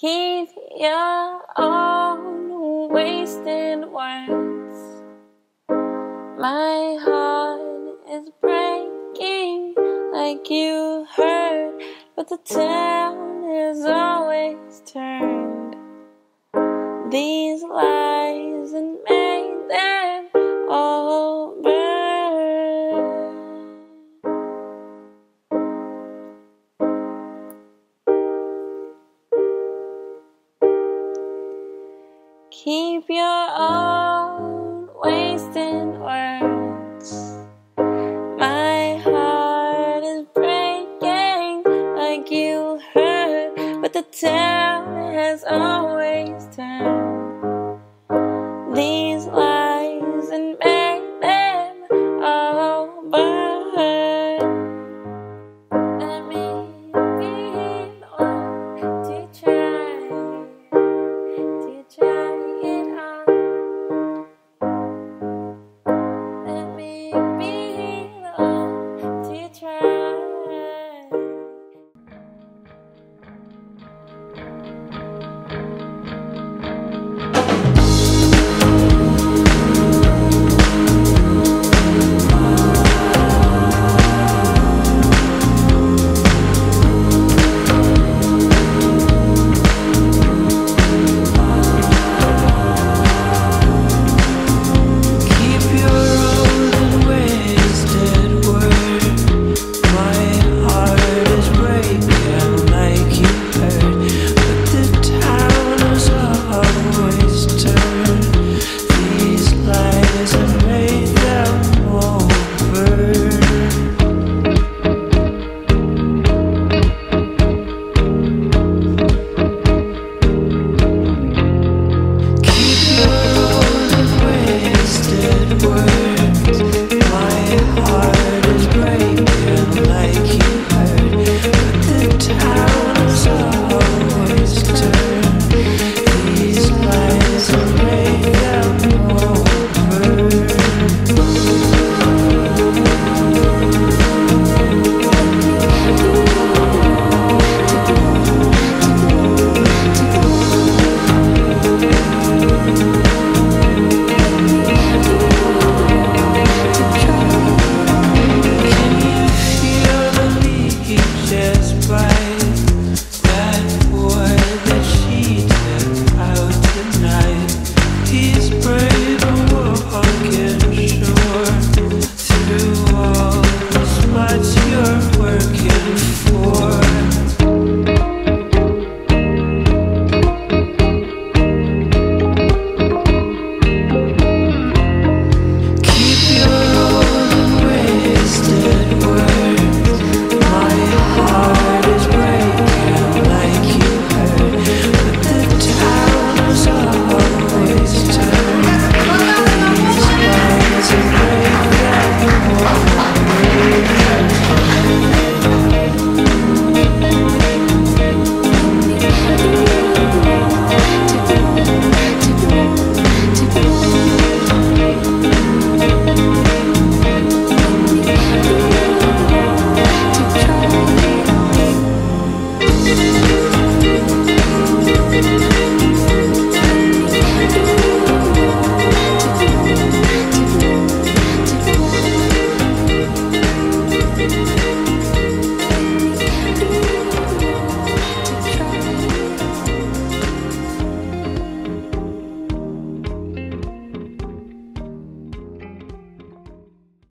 keep your own wasted words. My heart is breaking like you hurt, but to tell Keep your own wasting words. My heart is breaking like you hurt, but the town has always turned. The Right.